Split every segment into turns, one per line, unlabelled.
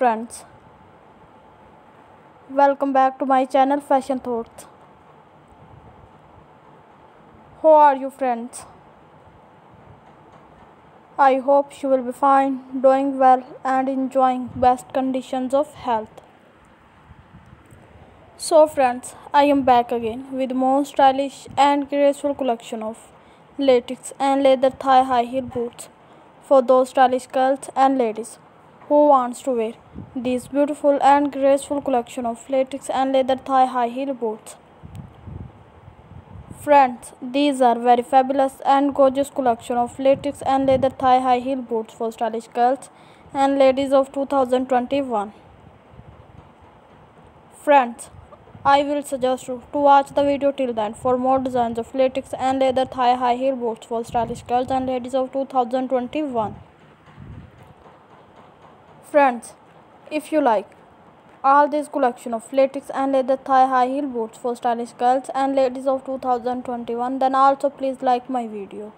friends. Welcome back to my channel fashion thoughts. How are you friends? I hope you will be fine doing well and enjoying best conditions of health. So friends i am back again with more stylish and graceful collection of latex and leather thigh high heel boots for those stylish girls and ladies who wants to wear this beautiful and graceful collection of latex and leather thigh high heel boots. Friends, these are very fabulous and gorgeous collection of latex and leather thigh high heel boots for stylish girls and ladies of 2021. Friends, I will suggest you to watch the video till then for more designs of latex and leather thigh high heel boots for stylish girls and ladies of 2021. Friends, if you like all this collection of latex and leather thigh high heel boots for stylish girls and ladies of 2021 then also please like my video.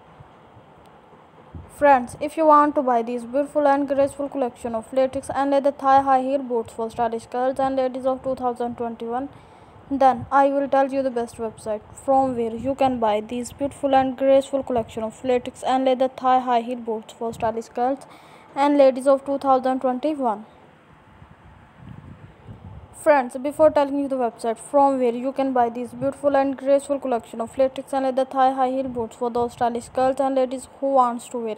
Friends, if you want to buy this beautiful and graceful collection of latex and leather thigh high heel boots for stylish girls and ladies of 2021 then I will tell you the best website from where you can buy this beautiful and graceful collection of latex and leather thigh high heel boots for stylish girls and ladies of 2021 friends before telling you the website from where you can buy this beautiful and graceful collection of latex and leather thigh high heel boots for those stylish girls and ladies who wants to wear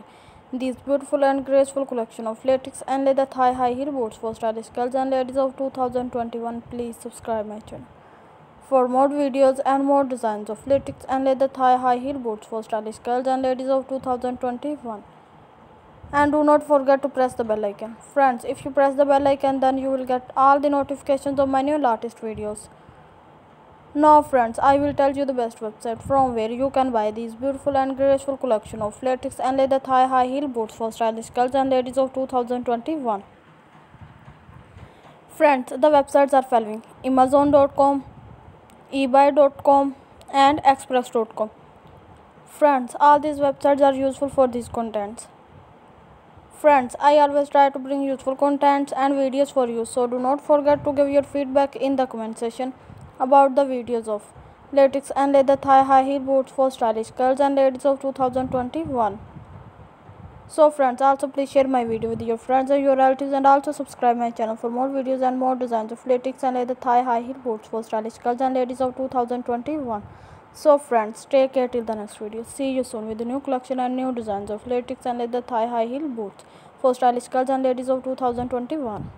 this beautiful and graceful collection of latex and leather thigh high heel boots for stylish girls and ladies of 2021 please subscribe my channel. For more videos and more designs of latex and leather thigh high heel boots for stylish girls and ladies of 2021 and do not forget to press the bell icon. Friends if you press the bell icon then you will get all the notifications of my new latest videos. Now friends i will tell you the best website from where you can buy these beautiful and graceful collection of latex and leather thigh high heel boots for stylish girls and ladies of 2021 friends the websites are following. Amazon.com ebay.com and express.com friends all these websites are useful for these contents Friends, I always try to bring useful contents and videos for you, so do not forget to give your feedback in the comment section about the videos of latex and leather thigh high heel boots for stylish girls and ladies of 2021. So friends, also please share my video with your friends and your relatives and also subscribe my channel for more videos and more designs of latex and leather thigh high heel boots for stylish girls and ladies of 2021. So friends, take care till the next video. See you soon with the new collection and new designs of latex and leather thigh high heel boots for stylish girls and ladies of 2021.